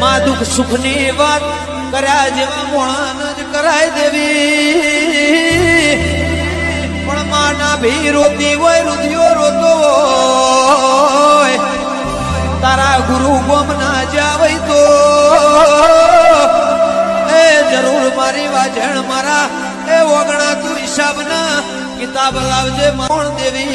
માં દુઃખ સુખની વાત કર્યા જેવા મોણ જ કરાય દેવી. પણ માના ભી રોતી હોય, રુધિયો રોતો હોય. તારા ગુરુ ગોમ ના જાવય તો. એ જરૂર મારી વાજણ મારા, એ ઓગણા તું હિસાબ ના કિતાબ લાવજે મોણ દેવી.